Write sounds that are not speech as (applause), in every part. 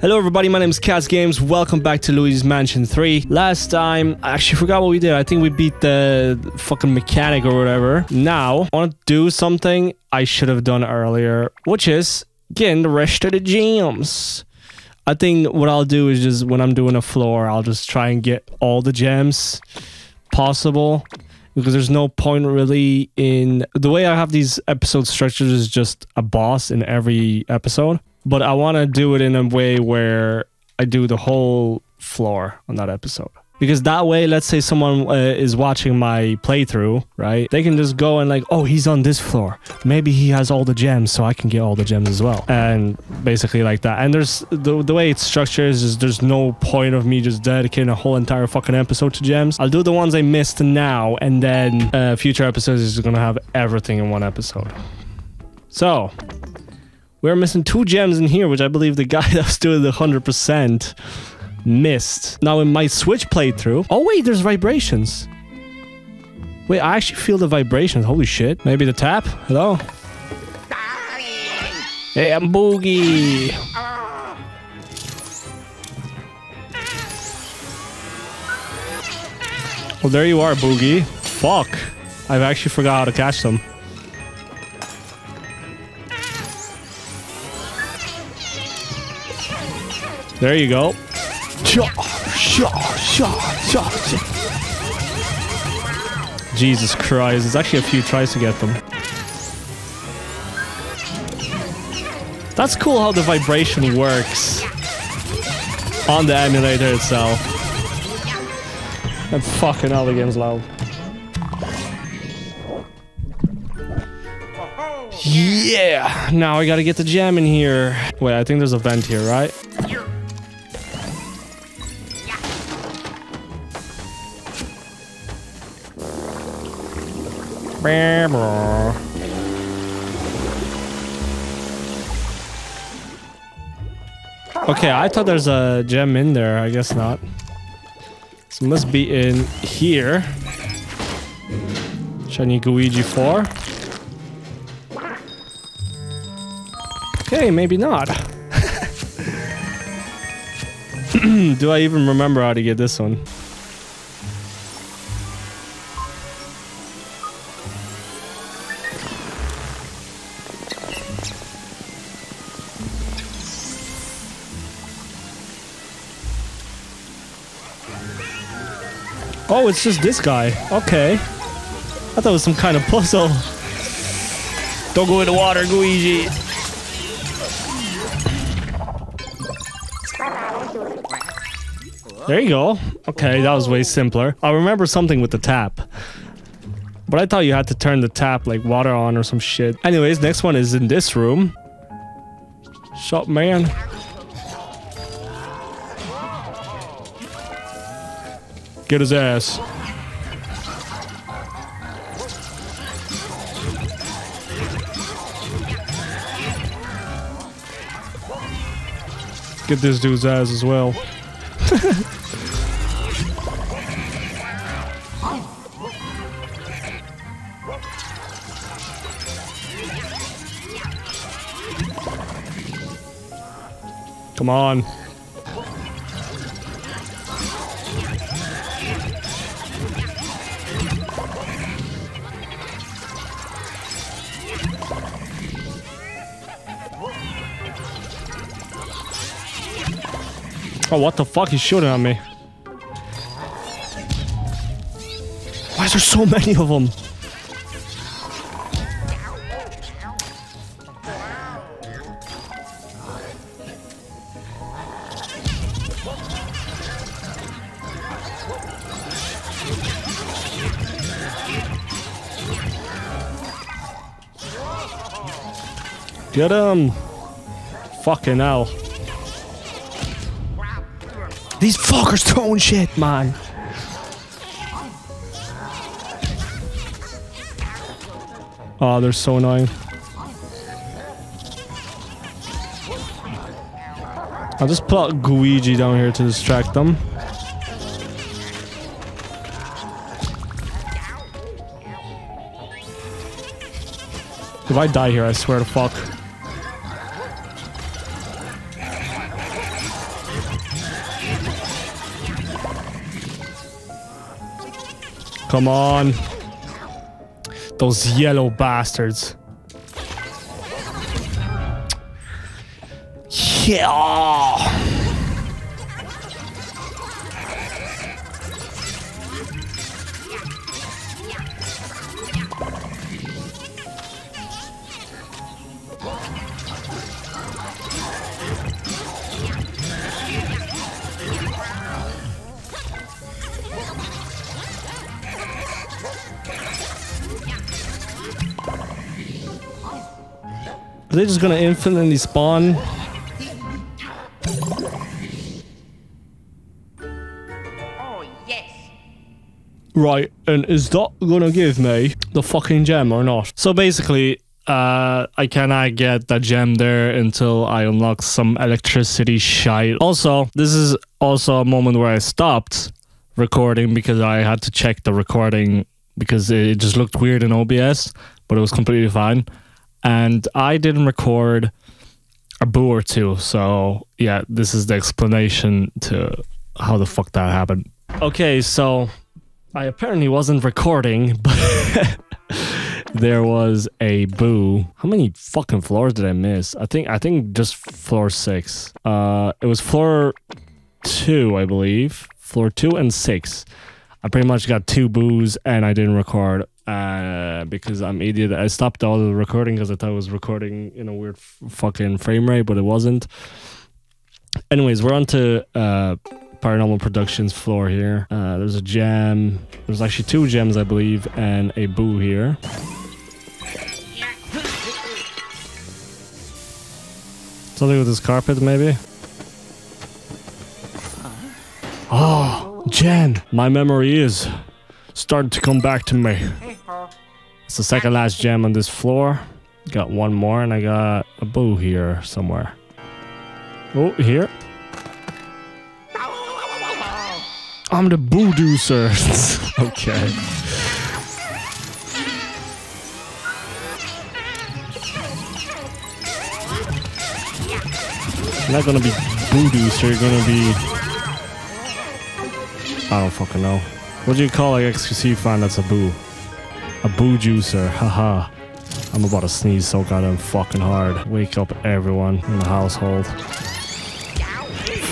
Hello everybody, my name is Kac Games. Welcome back to Luigi's Mansion 3. Last time, I actually forgot what we did. I think we beat the fucking mechanic or whatever. Now, I want to do something I should have done earlier, which is getting the rest of the gems. I think what I'll do is just when I'm doing a floor, I'll just try and get all the gems possible because there's no point really in the way I have these episode structures is just a boss in every episode but I want to do it in a way where I do the whole floor on that episode. Because that way, let's say someone uh, is watching my playthrough, right? They can just go and like, oh, he's on this floor. Maybe he has all the gems, so I can get all the gems as well. And basically like that. And there's the, the way it's structured is just, there's no point of me just dedicating a whole entire fucking episode to gems. I'll do the ones I missed now, and then uh, future episodes is gonna have everything in one episode. So, we're missing two gems in here, which I believe the guy (laughs) that was doing the 100% missed. Now in my Switch playthrough... Oh wait, there's vibrations. Wait, I actually feel the vibrations. Holy shit. Maybe the tap? Hello? Hey, I'm Boogie. Well, there you are, Boogie. Fuck. I've actually forgot how to catch them. There you go. Jesus Christ, it's actually a few tries to get them. That's cool how the vibration works on the emulator itself. And fucking hell, the game's loud. Yeah! Now I gotta get the gem in here. Wait, I think there's a vent here, right? Okay, I thought there's a gem in there. I guess not. So must be in here. Shiny Luigi 4. Okay, maybe not. (laughs) Do I even remember how to get this one? Oh, it's just this guy. Okay. I thought it was some kind of puzzle. Don't go in the water, Luigi. There you go. Okay, that was way simpler. I remember something with the tap. But I thought you had to turn the tap like water on or some shit. Anyways, next one is in this room. Shut man. Get his ass. Get this dude's ass as well. (laughs) Come on. Oh, what the fuck? He's shooting at me. Why is there so many of them? Get him! Fucking hell. These fuckers throwing shit, man. Oh, they're so annoying. I'll just put Luigi down here to distract them. If I die here, I swear to fuck. Come on. Those yellow bastards. Yeah. Are they just gonna infinitely spawn? Oh, yes. Right, and is that gonna give me the fucking gem or not? So basically, uh, I cannot get that gem there until I unlock some electricity shite. Also, this is also a moment where I stopped recording because I had to check the recording because it just looked weird in OBS, but it was completely fine. And I didn't record a boo or two, so yeah, this is the explanation to how the fuck that happened. Okay, so I apparently wasn't recording, (laughs) but there was a boo. How many fucking floors did I miss? I think I think just floor six. Uh, it was floor two, I believe. Floor two and six. I pretty much got two boos and I didn't record uh, because I'm idiot. I stopped all the recording because I thought I was recording in a weird fucking frame rate, but it wasn't. Anyways, we're on to uh, Paranormal Productions floor here. Uh, there's a gem. There's actually two gems, I believe, and a boo here. Something with this carpet, maybe? Oh, Jen, my memory is starting to come back to me. It's the second last gem on this floor. Got one more, and I got a boo here somewhere. Oh, here. I'm the boo sir. (laughs) okay. You're not gonna be voodoo, so you're gonna be. I don't fucking know. What do you call a XQC fan that's a boo? A boo juicer, haha. I'm about to sneeze so goddamn fucking hard. Wake up everyone in the household.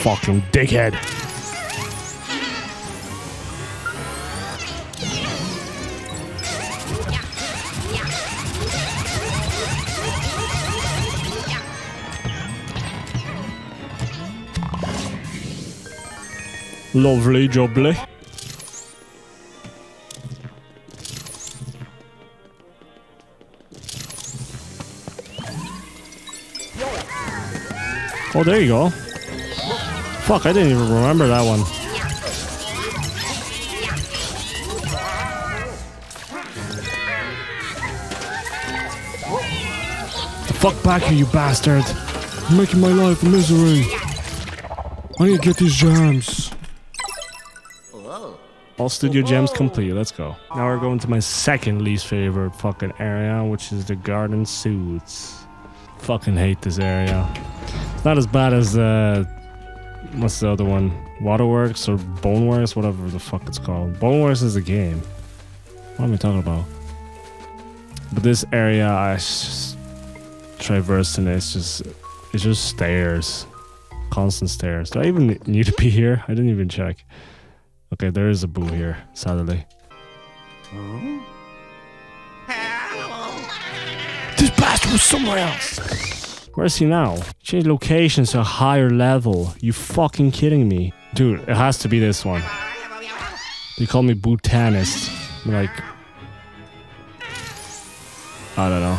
Fucking dickhead. Lovely jubbly. Oh, there you go. Fuck, I didn't even remember that one. The fuck back here, you bastard. You're making my life a misery. I need to get these gems. All studio gems complete. Let's go. Now we're going to my second least favorite fucking area, which is the garden suits. Fucking hate this area. It's not as bad as uh, what's the other one? Waterworks or Boneworks, whatever the fuck it's called. Boneworks is a game. What am I talking about? But this area, I traversing it, it's just it's just stairs, constant stairs. Do I even need to be here? I didn't even check. Okay, there is a boo here, sadly. This bastard was somewhere else. Where is he now? Change locations to a higher level. You fucking kidding me? Dude, it has to be this one. They call me botanist. I'm like, I don't know.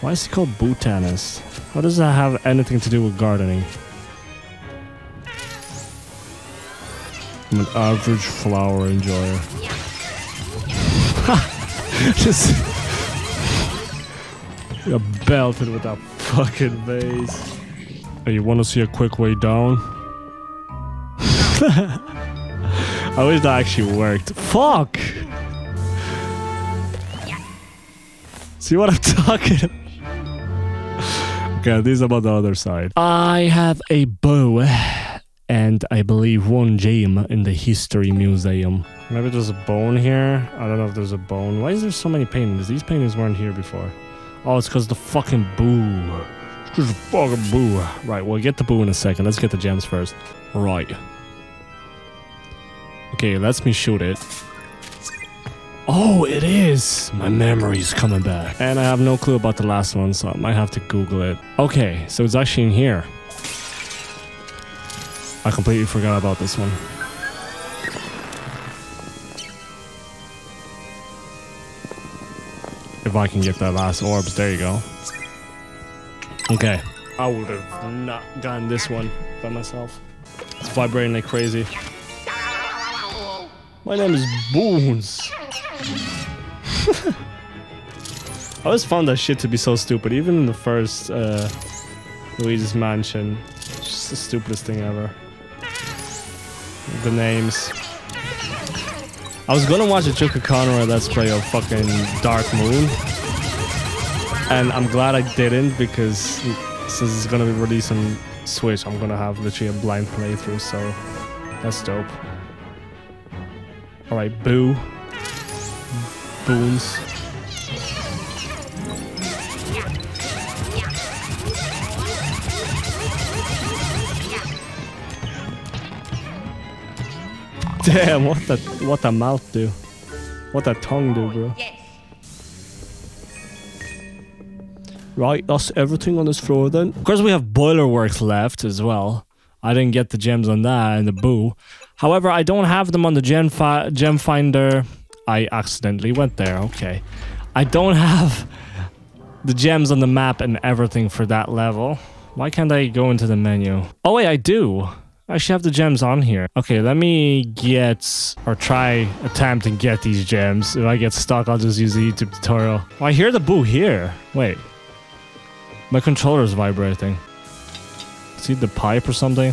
Why is he called botanist? How does that have anything to do with gardening? I'm an average flower enjoyer. (laughs) Just got belted with that fucking vase. Hey, you want to see a quick way down? (laughs) I wish that actually worked. Fuck! See what I'm (laughs) talking about? Okay, this is I'm the other side. I have a bow and I believe one gem in the history museum. Maybe there's a bone here. I don't know if there's a bone. Why is there so many paintings? These paintings weren't here before. Oh, it's because the fucking boo. It's because the fucking boo. Right, we'll get the boo in a second. Let's get the gems first. Right. Okay, lets me shoot it. Oh, it is! My memory's coming back. And I have no clue about the last one, so I might have to Google it. Okay, so it's actually in here. I completely forgot about this one. If I can get that last orbs, there you go. Okay. I would have not gotten this one by myself. It's vibrating like crazy. My name is Boons. (laughs) I always found that shit to be so stupid, even in the first uh, Luigi's Mansion. It's just the stupidest thing ever. The names. I was gonna watch a Chuka Conroy Let's Play of fucking Dark Moon. And I'm glad I didn't because since it's gonna be released on Switch, I'm gonna have literally a blind playthrough, so that's dope. Alright, boo. Boons. Damn, what the what the mouth do? What the tongue do, bro? Right, that's everything on this floor then. Of course, we have boiler works left as well. I didn't get the gems on that and the boo. However, I don't have them on the gem, fi gem finder. I accidentally went there, okay. I don't have the gems on the map and everything for that level. Why can't I go into the menu? Oh wait, I do. I actually have the gems on here. Okay, let me get or try attempt and get these gems. If I get stuck, I'll just use the YouTube tutorial. Oh, I hear the boo here. Wait. My controller's vibrating. See the pipe or something?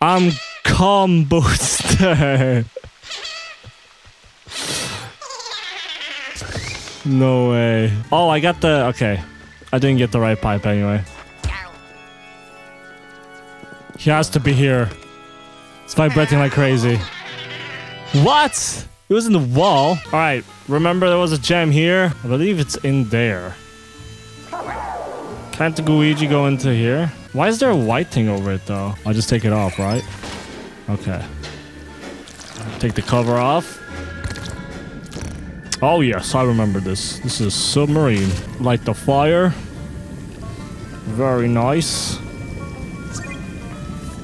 I'm calm booster. (laughs) no way. Oh, I got the okay. I didn't get the right pipe anyway. He has to be here. It's vibrating like crazy. What? It was in the wall. All right. Remember there was a gem here? I believe it's in there. Can't the Luigi go into here? Why is there a white thing over it though? I'll just take it off, right? Okay. Take the cover off. Oh yes, I remember this. This is submarine. Light the fire. Very nice.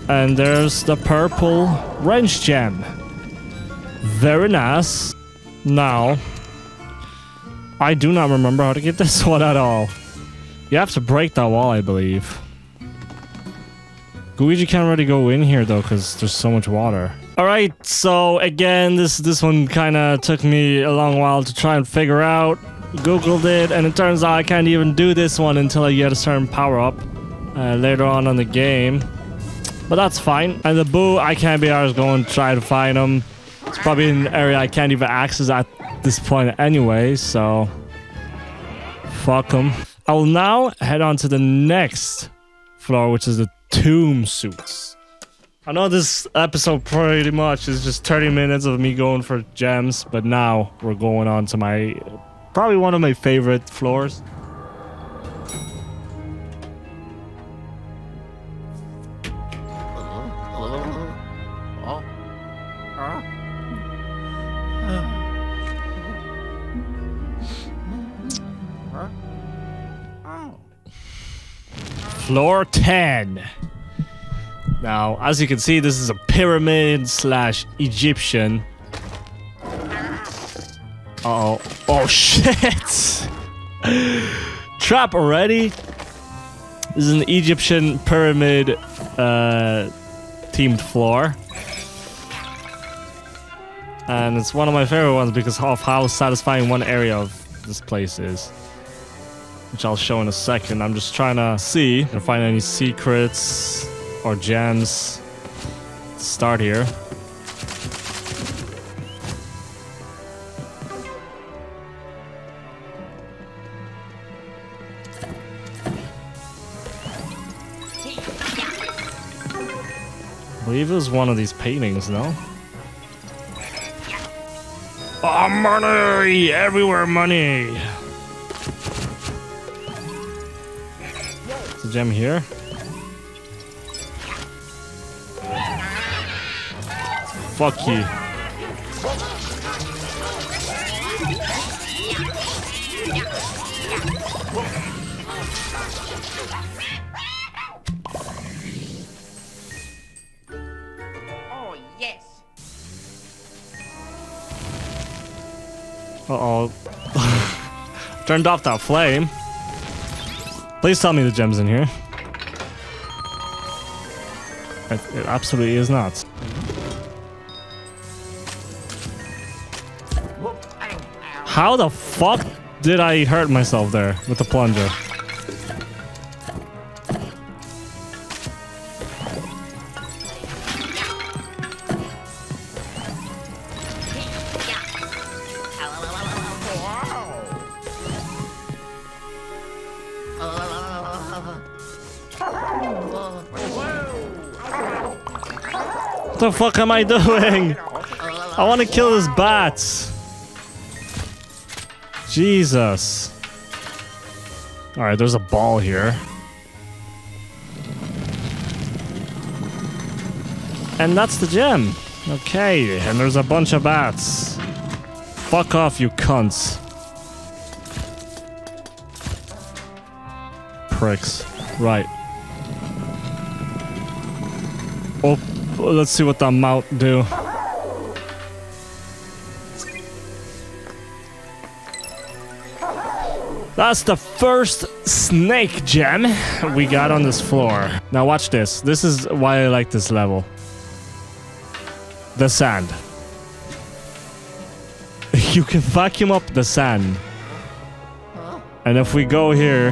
And there's the purple wrench gem. Very nice. Now, I do not remember how to get (laughs) this one at all. You have to break that wall, I believe. Luigi can't really go in here though, because there's so much water. All right, so again, this this one kind of took me a long while to try and figure out. Googled it, and it turns out I can't even do this one until I get a certain power up uh, later on in the game. But that's fine. And the boo, I can't be ours going to try to find him. It's probably an area I can't even access at this point anyway, so fuck him. I will now head on to the next floor, which is the tomb suits. I know this episode pretty much is just 30 minutes of me going for gems, but now we're going on to my probably one of my favorite floors. Floor 10. Now, as you can see, this is a pyramid slash Egyptian. Uh oh. Oh (laughs) shit! Trap already? This is an Egyptian pyramid uh, themed floor. And it's one of my favorite ones because of how satisfying one area of this place is. Which I'll show in a second. I'm just trying to see I find any secrets or gems. Start here. Believe it was one of these paintings, no? Oh, money! Everywhere money! Is a gem here? Fuck you. Turned off that flame. Please tell me the gem's in here. It, it absolutely is not. How the fuck did I hurt myself there with the plunger? The fuck am I doing? I want to kill this bats. Jesus. Alright, there's a ball here. And that's the gem. Okay, and there's a bunch of bats. Fuck off, you cunts. Pricks. Right. Oh, let's see what the mount do. That's the first snake gem we got on this floor. Now watch this. This is why I like this level. The sand. (laughs) You can vacuum up the sand. And if we go here,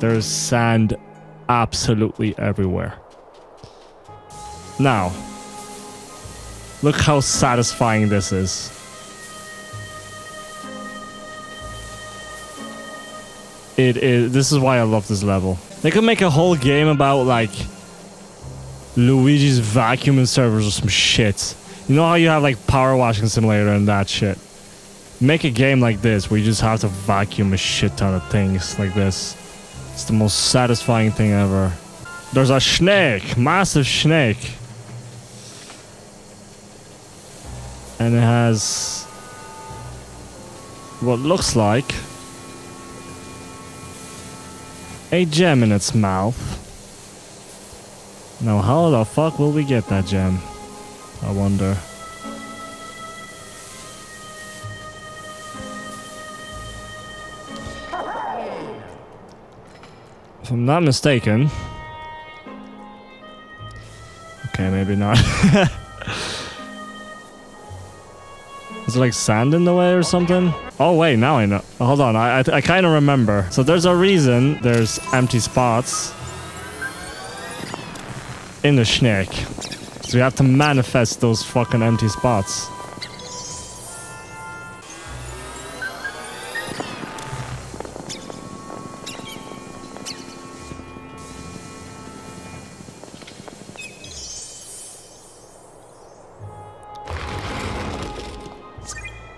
there's sand absolutely everywhere. Now, look how satisfying this is. It is. This is why I love this level. They could make a whole game about like Luigi's vacuuming servers or some shit. You know how you have like power washing simulator and that shit. Make a game like this where you just have to vacuum a shit ton of things like this. It's the most satisfying thing ever. There's a snake, massive snake. And it has what looks like a gem in its mouth. Now, how the fuck will we get that gem? I wonder. If I'm not mistaken. Okay, maybe not. (laughs) Is it like sand in the way or something? Oh wait, now I know. Hold on, I I, I kind of remember. So there's a reason there's empty spots in the snake. So you have to manifest those fucking empty spots.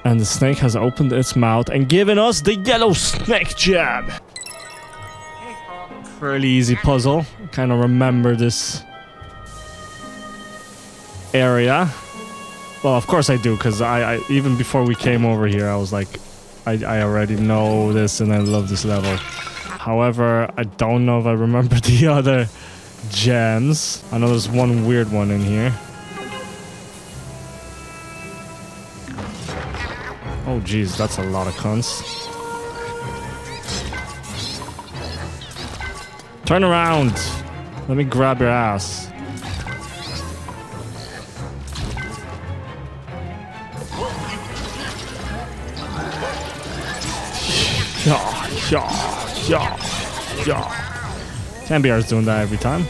And the snake has opened its mouth and given us the yellow snake gem. Fairly easy puzzle. Kind of remember this area. Well, of course I do, because I, I even before we came over here, I was like, I, I already know this and I love this level. However, I don't know if I remember (laughs) the other gems. I know there's one weird one in here. Oh jeez, that's a lot of cunts. Turn around! Let me grab your ass. Yeah, yeah, yeah, yeah. Can't doing that every time.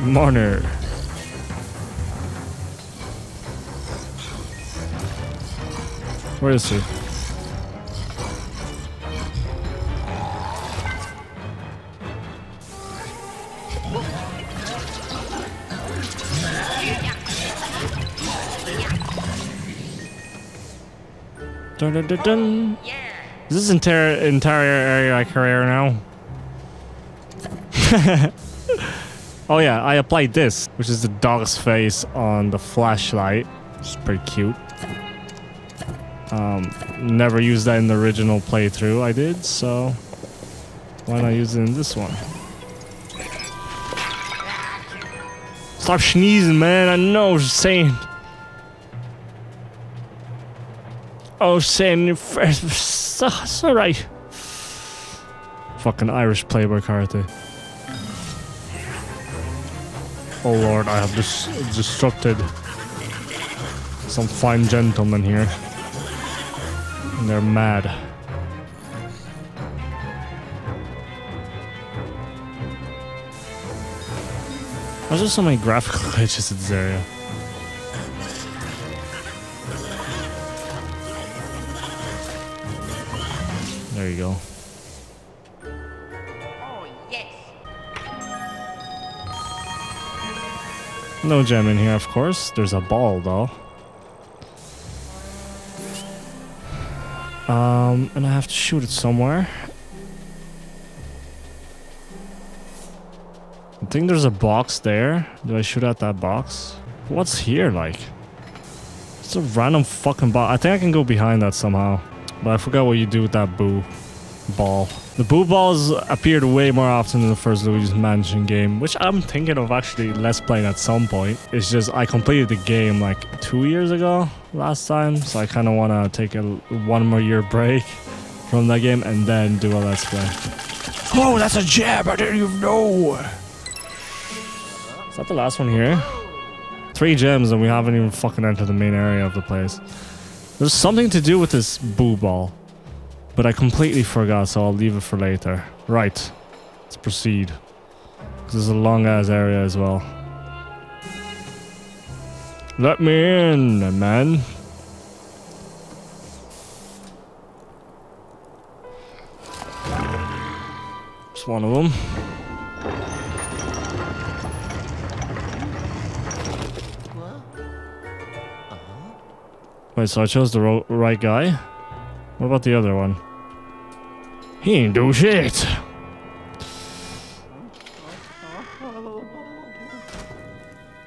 Marner. Where is he? Dun, dun, dun, dun. Is this entire entire area I career now? (laughs) oh yeah, I applied this, which is the dog's face on the flashlight. It's pretty cute. Um, never used that in the original playthrough I did, so why not use it in this one? Stop sneezing, man. I know, just saying. Oh, saying you're first. (laughs) It's alright. Fucking Irish Playboy karate. Oh lord, I have dis disrupted some fine gentlemen here. And they're mad. Why there so many graphical (laughs) glitches in this area? There you go. Oh, yes. No gem in here, of course. There's a ball, though. Um, and I have to shoot it somewhere. I think there's a box there. Do I shoot at that box? What's here, like? It's a random fucking box. I think I can go behind that somehow. But I forgot what you do with that boo ball. The boo balls appeared way more often in the first Luigi's Mansion game, which I'm thinking of actually let's playing at some point. It's just I completed the game like two years ago last time, so I kind of want to take a one more year break from that game and then do a let's play. Oh, that's a jab! I didn't even know. Is that the last one here? Three gems and we haven't even fucking entered the main area of the place. There's something to do with this boo ball. But I completely forgot, so I'll leave it for later. Right. Let's proceed. Because There's a long ass area as well. Let me in, man. Just one of them. Uh-huh. Wait, so I chose the ro- right guy? What about the other one? He ain't do shit.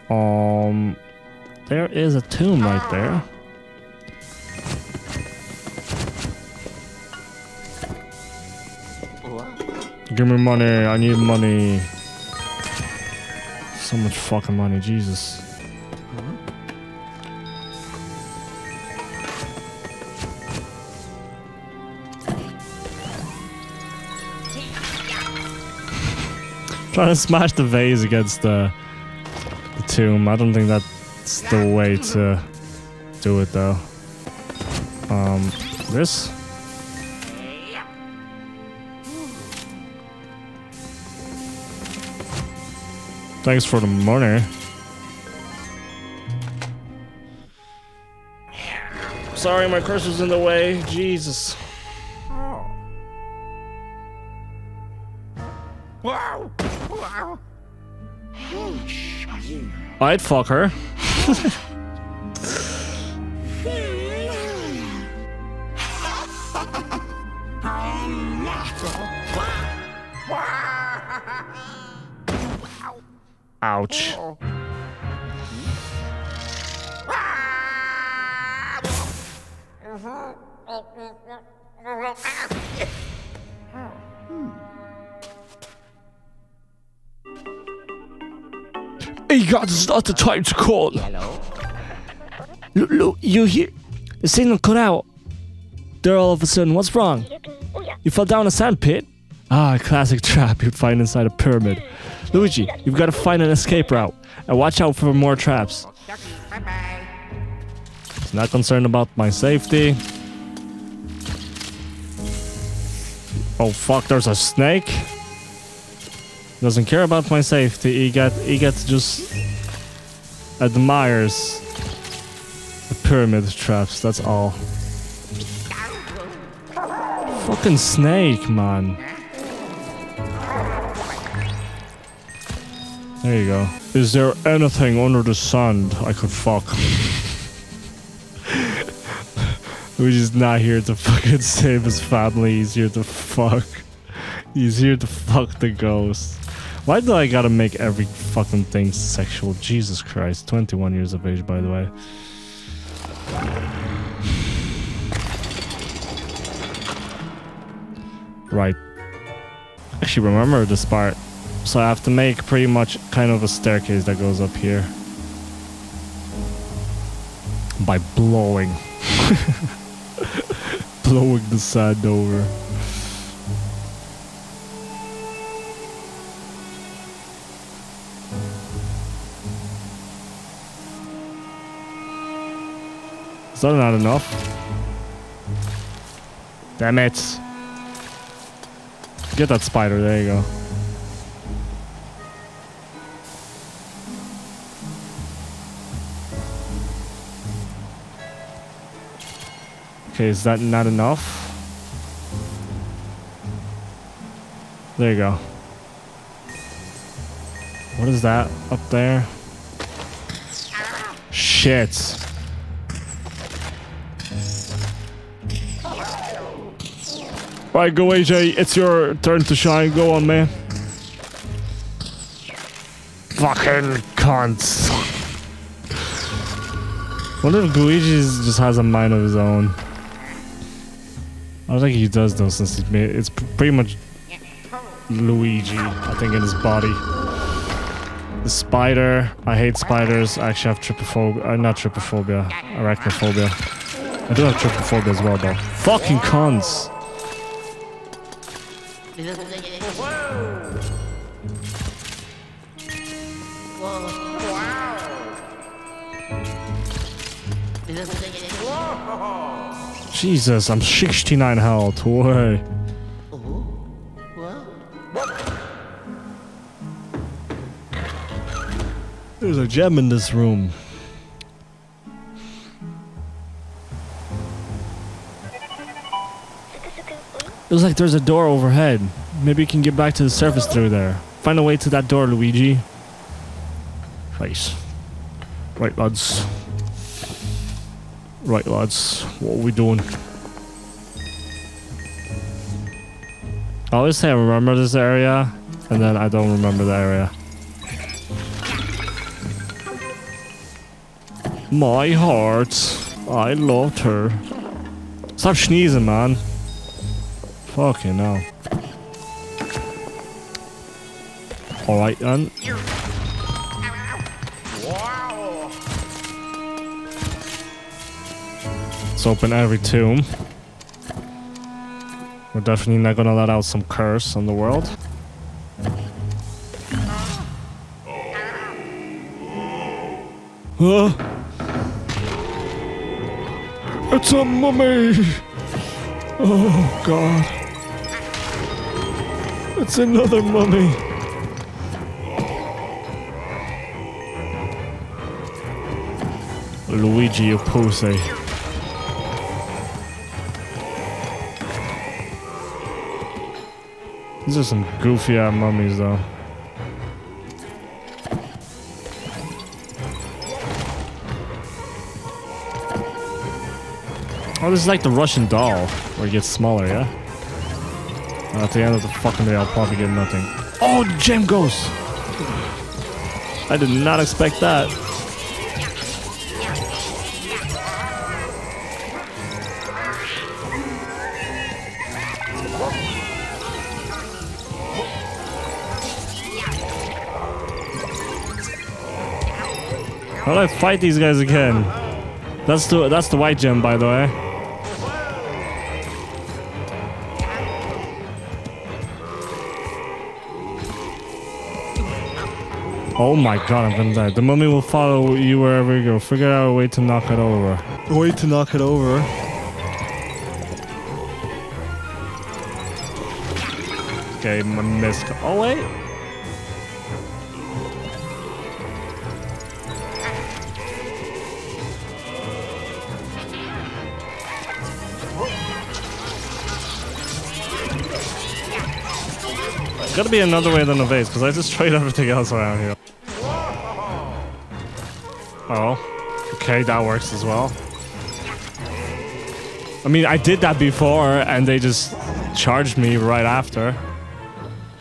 Um, there is a tomb right there. Give me money. I need money. So much fucking money, Jesus. Trying to smash the vase against the, the tomb. I don't think that's the way to do it though. Um, this? Thanks for the money. Sorry, my curse cursor's in the way. Jesus. I'd fuck her. Ouch. Hmm. God, it's not the time to call. Hello. Look, you hear? The signal cut out. There all of a sudden. What's wrong? You fell down a sand pit? Ah, classic (laughs) trap you'd find inside a pyramid. Luigi, you've got to find an escape route. And watch out for more traps. Bye. Not concerned about my safety. Oh fuck, there's a snake. Doesn't care about my safety. He got he gets just admires the pyramid traps, that's all. Fucking snake, man. There you go. Is there anything under the sand I could fuck? (laughs) We're just not here to fucking (laughs) save his family. He's here to fuck. He's here to fuck the ghost. Why do I gotta make every fucking thing sexual? Jesus Christ. 21 years of age, by the way. Right. Actually, remember this part. So I have to make pretty much kind of a staircase that goes up here. By blowing. (laughs) blowing the sand over. Is that not enough? Damn it. Get that spider, there you go. Okay, is that not enough? There you go. What is that up there? Shit. Right, Gooigi. It's your turn to shine. Go on, man. Fucking cunts. What if Luigi just has a mind of his own? I don't think he does though, since he's made. It's pretty much Luigi, I think, in his body. The spider. I hate spiders. I actually have trypophobia. Uh, not trypophobia. Arachnophobia. I do have trypophobia as well, though. Fucking cons. (laughs) Jesus, I'm 69 health. Way. There's a gem in this room. Looks like there's a door overhead. Maybe we can get back to the surface through there. Find a way to that door, Luigi. Right. Right, lads. Right, lads. What are we doing? I always say I remember this area, and then I don't remember the area. My heart. I loved her. Stop sneezing, man. Fucking hell. Alright then. Wow. Let's open every tomb. We're definitely not gonna let out some curse on the world. Huh? It's a mummy! Oh god. It's another mummy. Luigi, pussy. These are some goofy ass mummies though. Oh, this is like the Russian doll, where it gets smaller, yeah? At the end of the fucking day, I'll probably get nothing. Oh, gem goes! I did not expect that. How do I fight these guys again? That's the that's the white gem, by the way. Oh my god, I'm gonna die. The mummy will follow you wherever you go. Figure out a way to knock it over. A way to knock it over. Okay, my miss. Oh wait. Gotta be another way than a vase, because I just tried everything else around here. Oh. Okay, that works as well. I mean, I did that before, and they just charged me right after.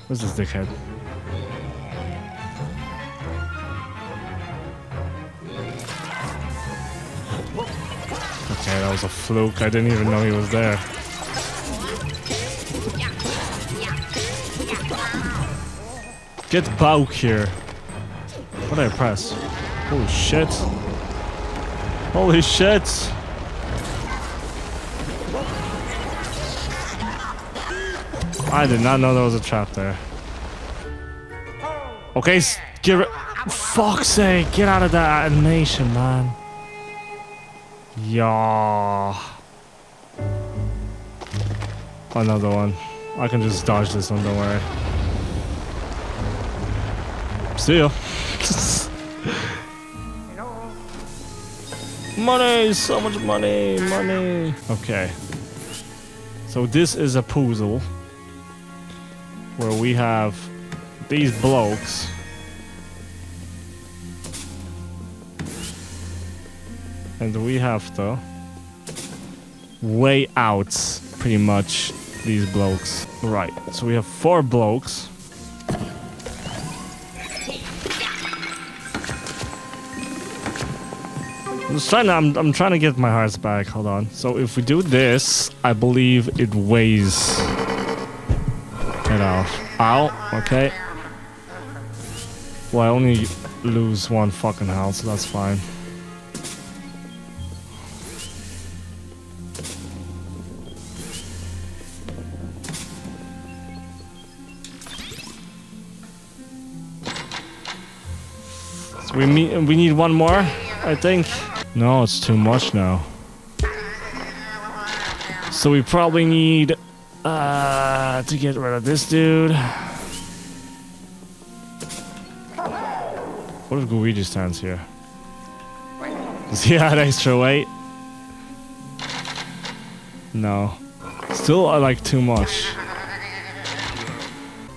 Where's this dickhead? Okay, that was a fluke. I didn't even know he was there. Get Bauk here. What did I press? Holy shit. Holy shit. I did not know there was a trap there. Okay, get ri- Fuck's sake, get out of that animation, man. Yeah. Another one. I can just dodge this one, don't worry. See ya. Money, so much money, money. Okay. So this is a puzzle where we have these blokes. And we have to weigh out pretty much these blokes. Right, so we have four blokes. I'm trying to, I'm, I'm trying to get my hearts back. Hold on. So if we do this, I believe it weighs it off. Ow. Okay. Well, I only lose one fucking health, so that's fine. So we meet, we need one more, I think. No, it's too much now. So we probably need uh, to get rid of this dude. What if Luigi stands here? Does he add extra weight? No. Still, I like too much.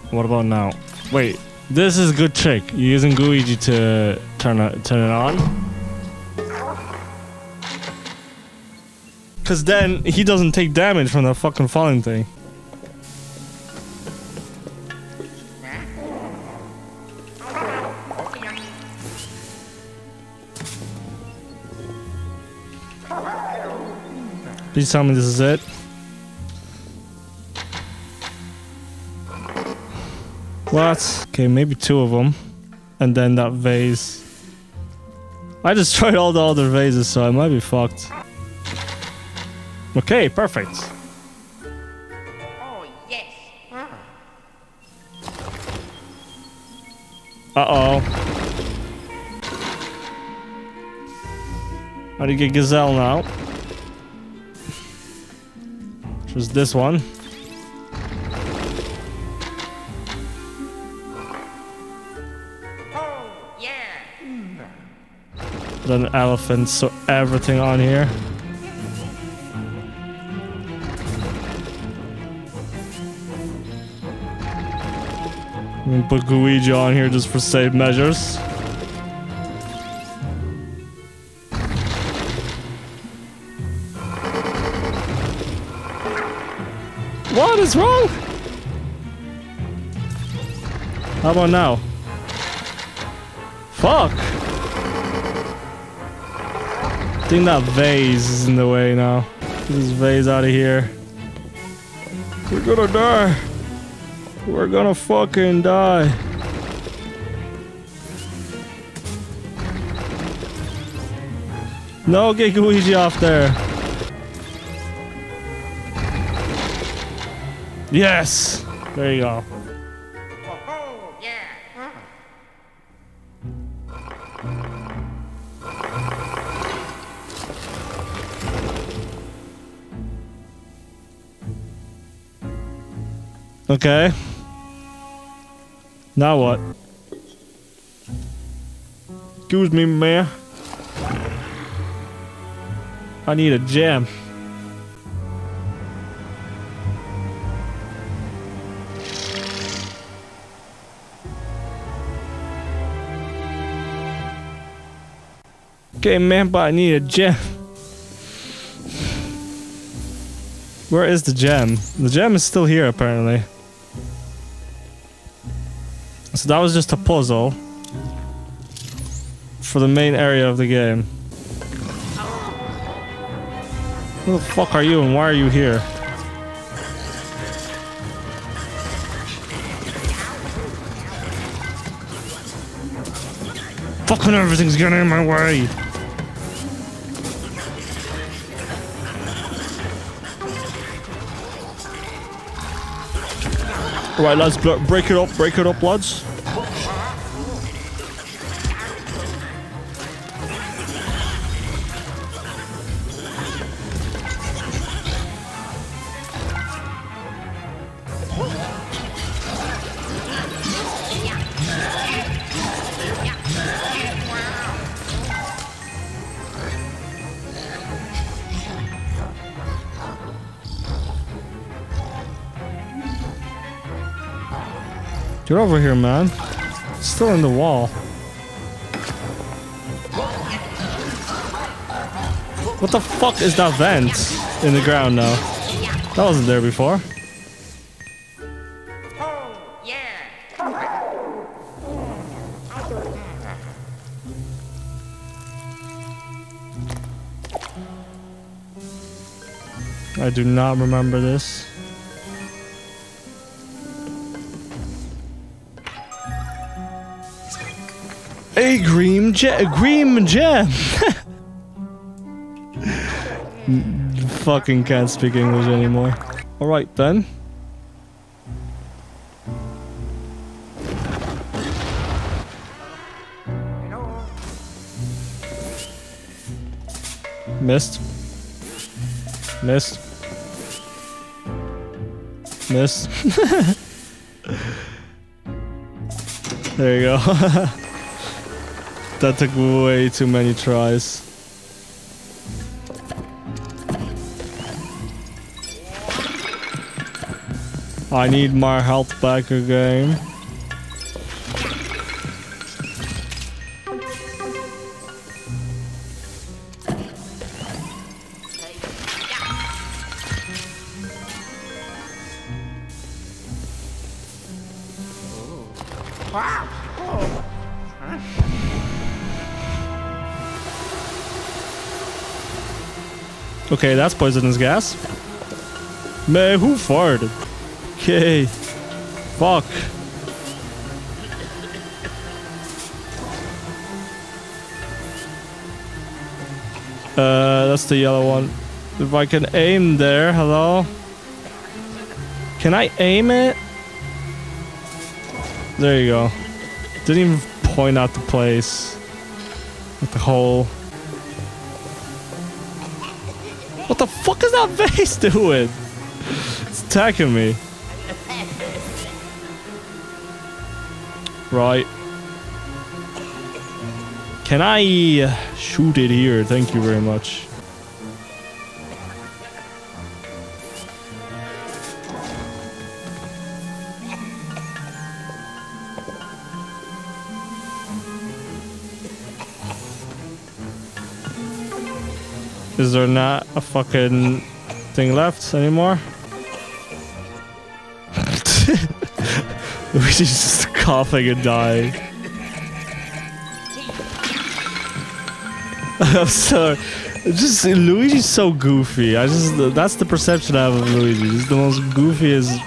What about now? Wait, this is a good trick. You're using Luigi to turn turn it on. Cause then he doesn't take damage from the fucking falling thing. Please tell me this is it. What? Okay, maybe two of them. And then that vase. I destroyed all the other vases, so I might be fucked. Okay, perfect. Oh, yes. Uh-oh. How do you get Gazelle now? Which was this one. Oh, yeah. Then elephants, so everything on here. Put Luigi on here just for safe measures. What is wrong? How about now? Fuck! I think that vase is in the way now. Get this vase out of here. We're gonna die. We're gonna fucking die. No, get Luigi off there. Yes! There you go. Okay. Now what? Excuse me, man. I need a gem. Okay, man, but I need a gem. Where is the gem? The gem is still here, apparently. That was just a puzzle for the main area of the game. Who the fuck are you and why are you here? Fucking everything's getting in my way. Right, let's break it up, break it up, lads. Over here, man. Still in the wall. What the fuck is that vent in the ground now? That wasn't there before. I do not remember this. Gem, green gem. Fucking can't speak English anymore. All right then. Hello. Missed. Missed. Missed. (laughs) there you go. (laughs) that took way too many tries. I need my health back again. Okay, that's poisonous gas. Man, who farted? Okay. Fuck. Uh, that's the yellow one. If I can aim there, hello? Can I aim it? There you go. Didn't even point out the place. With the hole. What the fuck is that vase (laughs) doing? It's attacking me. Right. Can I uh, shoot it here? Thank you very much. Is there not a fucking thing left anymore? Luigi's just coughing and dying. (laughs) I'm sorry. Just Luigi's so goofy. I just that's the perception I have of Luigi. He's the most goofiest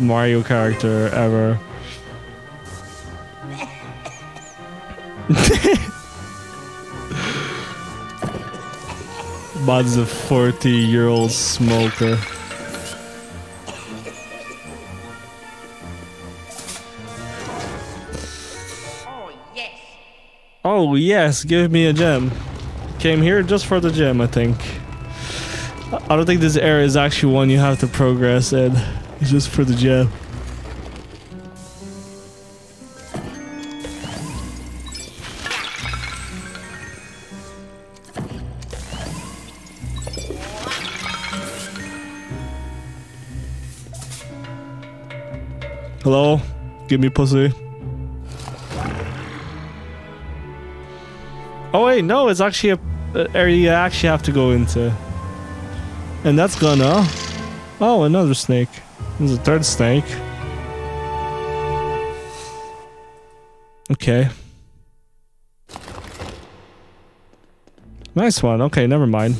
Mario character ever. Bud's a 40 year old smoker. Oh, yes. Oh, yes, give me a gem. Came here just for the gem, I think. I don't think this area is actually one you have to progress in. It's just for the gem. Give me pussy. Oh wait, no, it's actually a, a area you actually have to go into. And that's gonna Oh, another snake. There's a third snake. Okay. Nice one. Okay, never mind.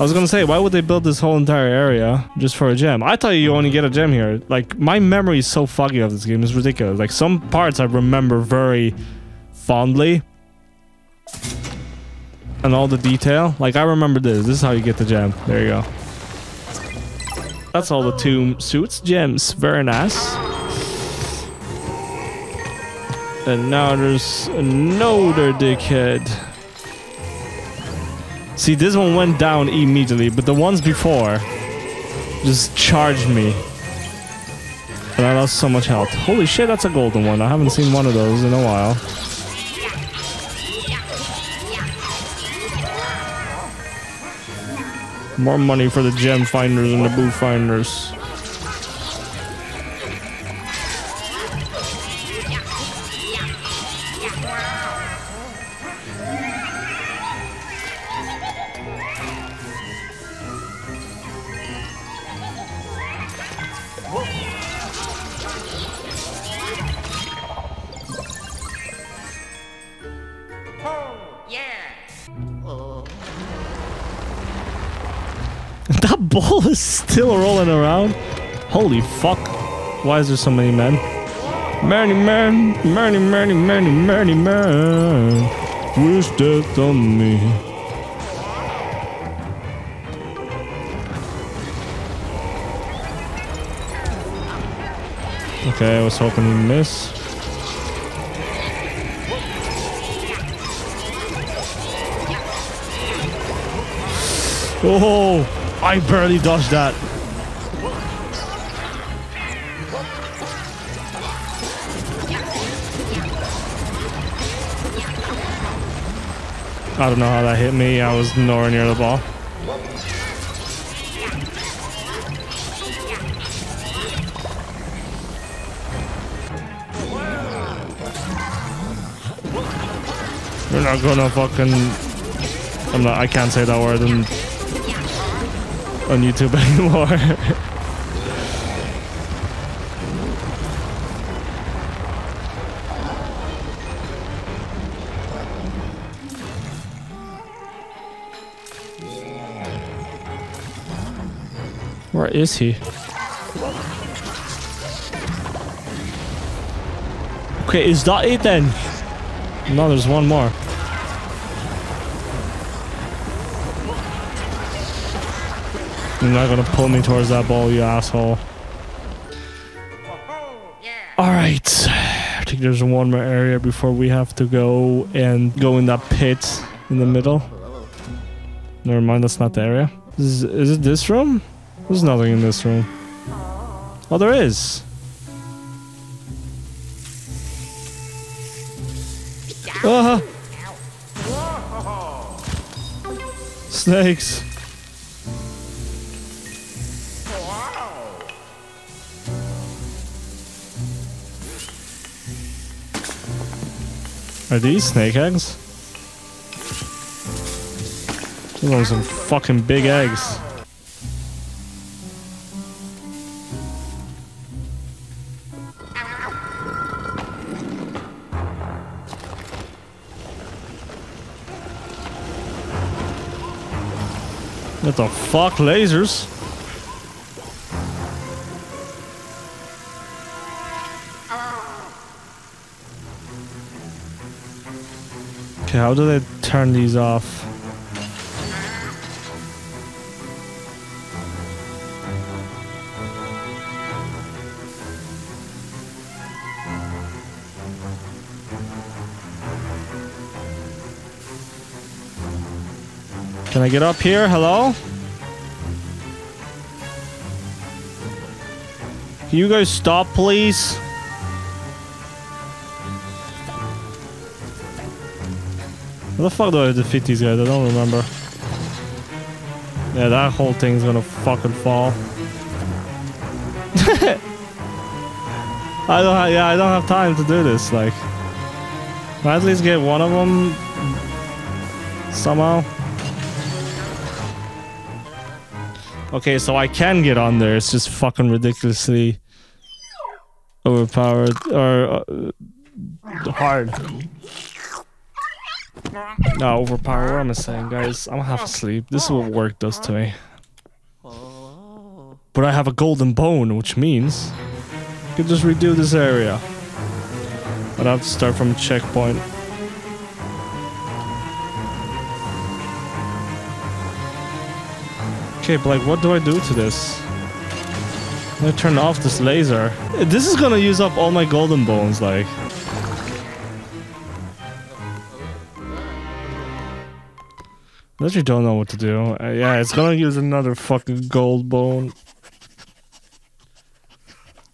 I was gonna say, why would they build this whole entire area just for a gem? I thought you only get a gem here. Like, my memory is so foggy of this game. It's ridiculous. Like, some parts I remember very fondly. And all the detail. Like, I remember this. This is how you get the gem. There you go. That's all the Tomb Suites. Gems. Very nice. And now there's another dickhead. See, this one went down immediately, but the ones before just charged me. And I lost so much health. Holy shit, that's a golden one. I haven't seen one of those in a while. More money for the gem finders and the boo finders. Holy fuck. Why is there so many men? Many men, many, many, many, many men. Wish death on me. Okay, I was hoping he'd miss. Oh, I barely dodged that. I don't know how that hit me. I was nowhere near the ball. We're not gonna fucking. I'm not. I can't say that word on, on YouTube (laughs) anymore. Where is he? Okay, is that it then? No, there's one more. You're not gonna pull me towards that ball, you asshole. Alright. I think there's one more area before we have to go and go in that pit in the middle. Never mind, that's not the area. Is, is it this room? There's nothing in this room. Oh, there is. Ah! Snakes. Are these snake eggs? Those are some fucking big eggs. The fuck? Lasers? Okay, how do they turn these off? Get up here? Hello? Can you guys stop, please? How the fuck do I defeat these guys? I don't remember. Yeah, that whole thing's gonna fucking fall. (laughs) I don't. Ha yeah, I don't have time to do this. Like, can I at least get one of them somehow. Okay, so I can get on there. It's just fucking ridiculously overpowered or uh, hard. No, overpowered. What am I saying, guys? I'm half asleep. This is what work does to me. But I have a golden bone, which means I can just redo this area. But I have to start from a checkpoint. Okay, but like, what do I do to this? I'm gonna turn off this laser. This is gonna use up all my golden bones, like. I literally don't know what to do. Uh, yeah, it's gonna use another fucking gold bone.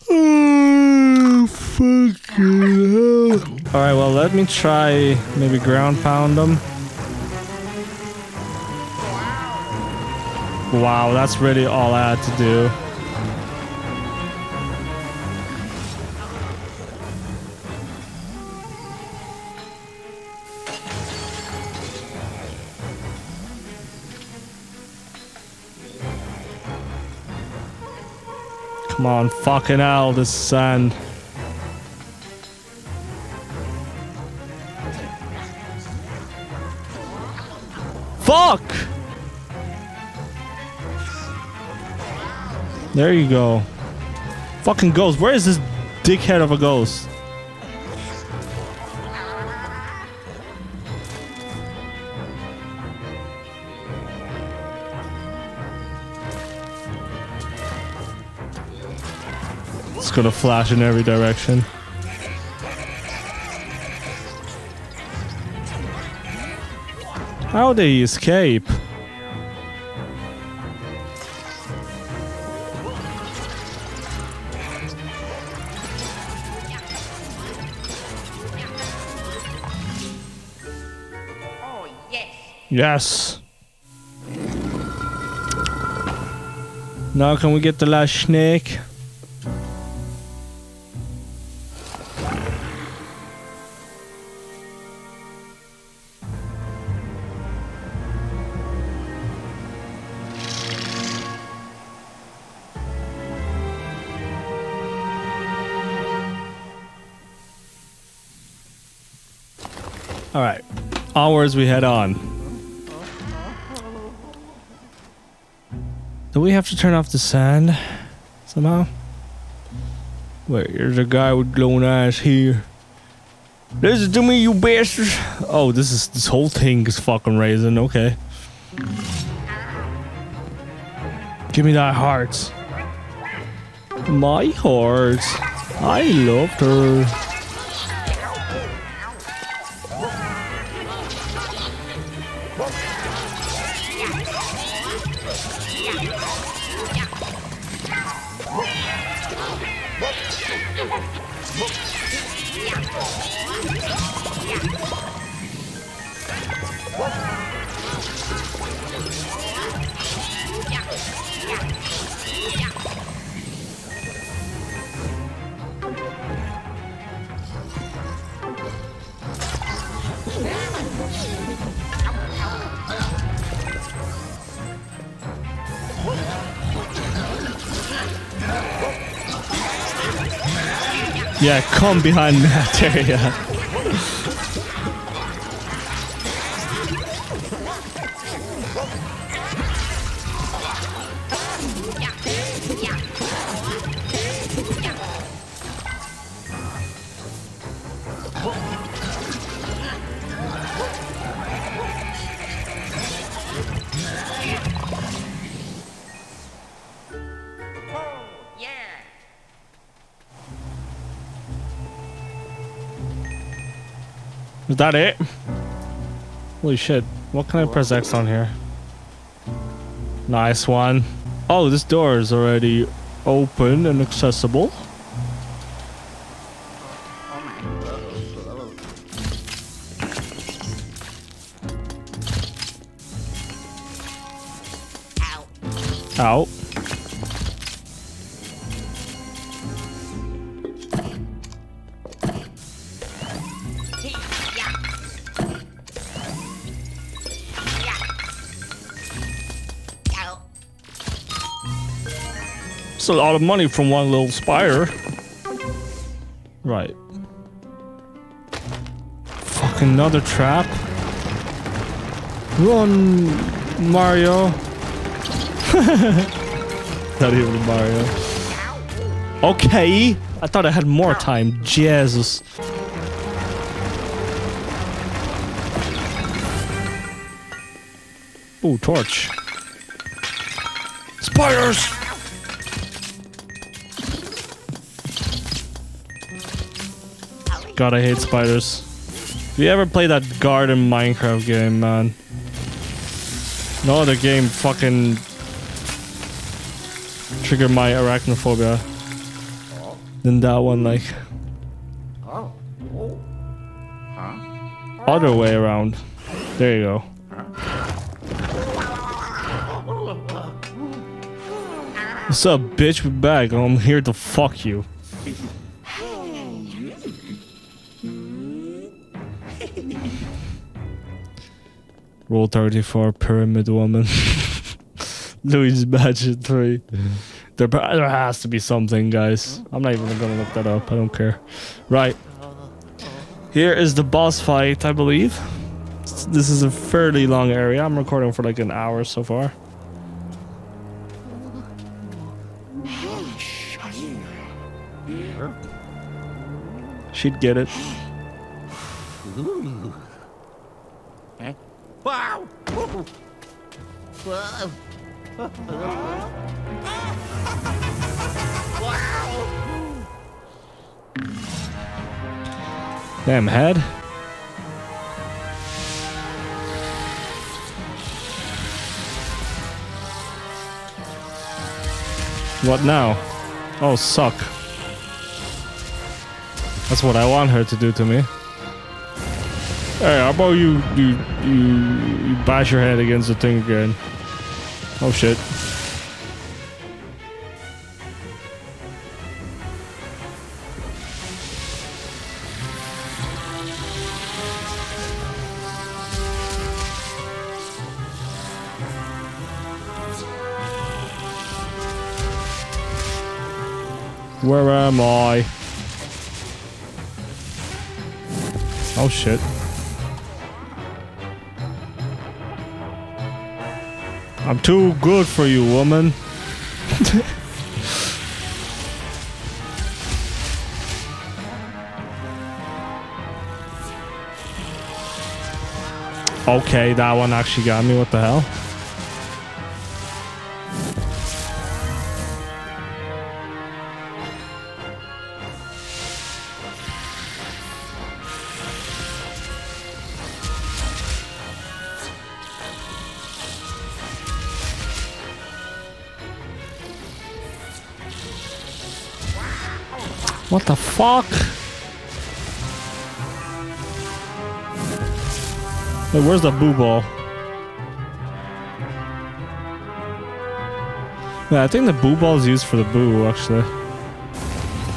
Oh, fucking hell. Alright, well, let me try maybe ground pound them. Wow, that's really all I had to do. Come on, fucking hell, this sand. Fuck! There you go. Fucking ghost. Where is this dickhead of a ghost? It's gonna flash in every direction. How they escape? Yes. Now can we get the last snake? All right. Onwards we head on. Do we have to turn off the sand somehow? Wait, there's a guy with glowing eyes here. Listen to me, you bastards. Oh, this is this whole thing is fucking raising. Okay. Give me that heart. My heart. I loved her. Yeah, come behind that area. Is that it? Holy shit. What can I press X on here? Nice one. Oh, this door is already open and accessible. Ow. That's a lot of money from one little spire. Right. Fucking another trap. Run, Mario. (laughs) Not even Mario. Okay. I thought I had more time. Jesus. Ooh, torch. Spiders! God, I hate spiders. If you ever play that garden Minecraft game, man. No other game fucking triggered my arachnophobia than that one, like. Other way around. There you go. What's up, bitch? We're back. I'm here to fuck you. Roll 34, Pyramid Woman. (laughs) Louis Magic 3. Mm-hmm. There, there has to be something, guys. I'm not even gonna look that up. I don't care. Right. Here is the boss fight, I believe. This is a fairly long area. I'm recording for like an hour so far. She'd get it. Wow. Whoa. Wow. Damn head. What now? Oh, suck. That's what I want her to do to me. Hey, how about you you you, you bash your head against the thing again? Oh shit. Where am I? Oh shit. I'm too good for you, woman. okay, that one actually got me. What the hell? What the fuck? Hey, where's the boo ball? Yeah, I think the boo ball is used for the boo, actually.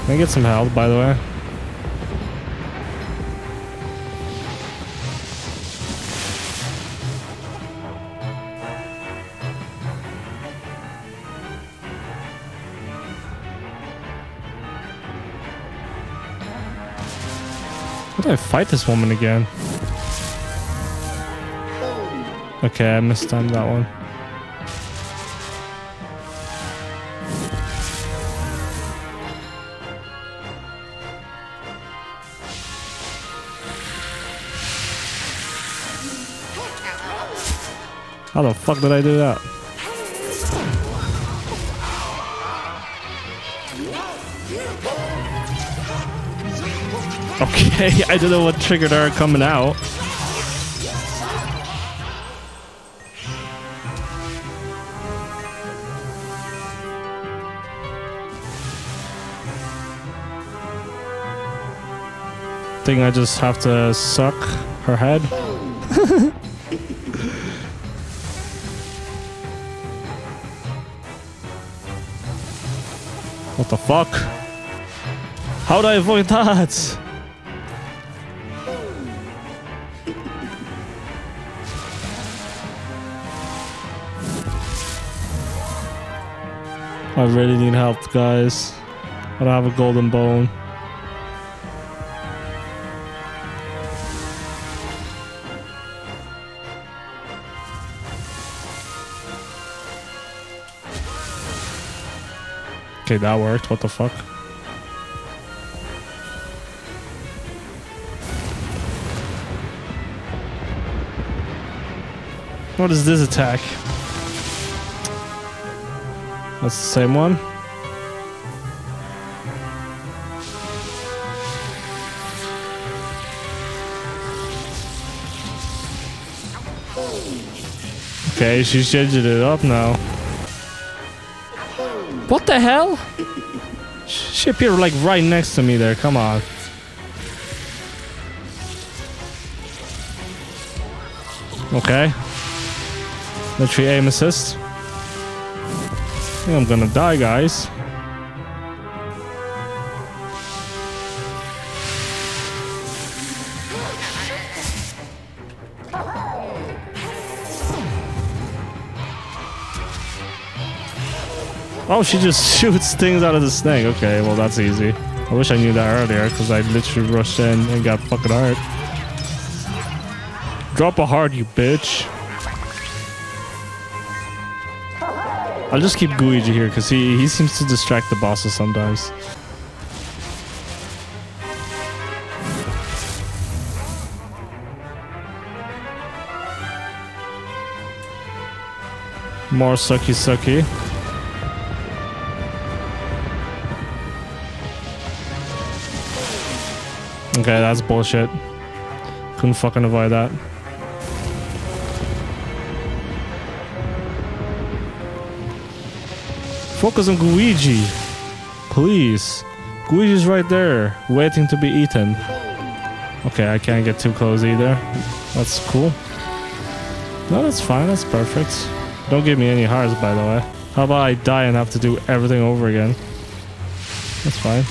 Can I get some help, by the way? How do I fight this woman again? Okay, I mistimed that one. How the fuck did I do that? Okay, I don't know what triggered her coming out. Think I just have to suck her head? (laughs) what the fuck? How do I avoid that? I really need help, guys. I don't have a golden bone. Okay, that worked. What the fuck? What is this attack? That's the same one. Okay, she's changing it up now. What the hell? She appeared like right next to me there. Come on. Okay. Literally aim assist. Think I'm gonna die, guys. Oh, she just (laughs) shoots things out of the snake. Okay, well, that's easy. I wish I knew that earlier, because I literally rushed in and got fucking hurt. Drop a heart, you bitch. I'll just keep Gooigi here, because he, he seems to distract the bosses sometimes. More sucky sucky. Okay, that's bullshit. Couldn't fucking avoid that. Focus on Gooigi. Please. Gooigi's right there, waiting to be eaten. Okay, I can't get too close either. That's cool. No, that's fine. That's perfect. Don't give me any hearts, by the way. How about I die and have to do everything over again? That's fine.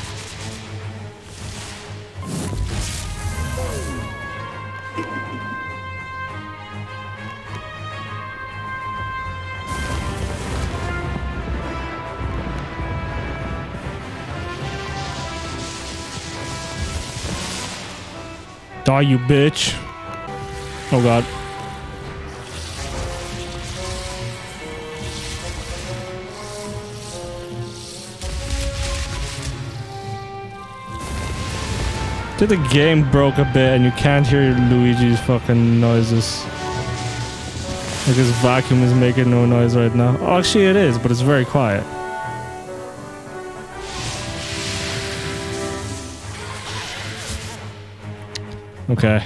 Die, you bitch. Oh god. Did the game broke a bit and you can't hear Luigi's fucking noises? Like his vacuum is making no noise right now. Oh, actually it is, but it's very quiet. Okay.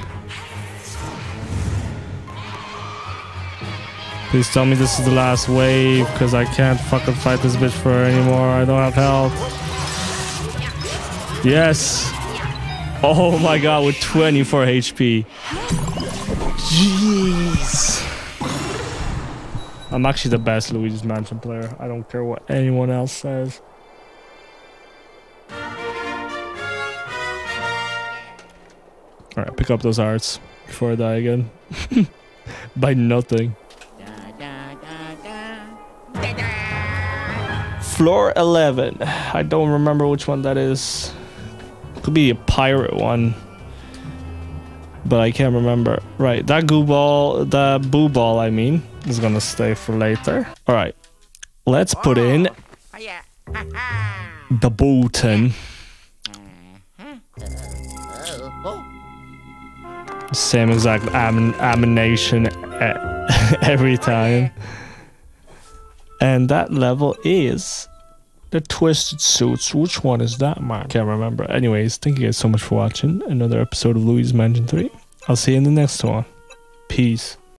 Please tell me this is the last wave, because I can't fucking fight this bitch for her anymore. I don't have health. Yes! Oh my god, with 24 HP. Jeez. I'm actually the best Luigi's Mansion player. I don't care what anyone else says. Pick up those hearts before I die again. (laughs) By nothing. Floor 11. I don't remember which one that is. Could be a pirate one. But I can't remember. Right, that goo ball, the boo ball, I mean, is gonna stay for later. Alright, let's put in Oh, yeah. (laughs) the button. Same exact am (laughs) every time. And that level is the Twisted Suites. Which one is that, man? Can't remember. Anyways, thank you guys so much for watching another episode of Luigi's Mansion 3. I'll see you in the next one. Peace.